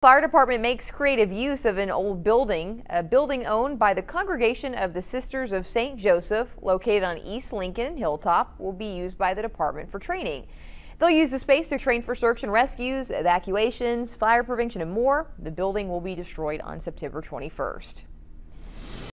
Fire department makes creative use of an old building. A building owned by the Congregation of the Sisters of St. Joseph, located on East Lincoln and Hilltop, will be used by the department for training. They'll use the space to train for search and rescues, evacuations, fire prevention, and more. The building will be destroyed on September 21st.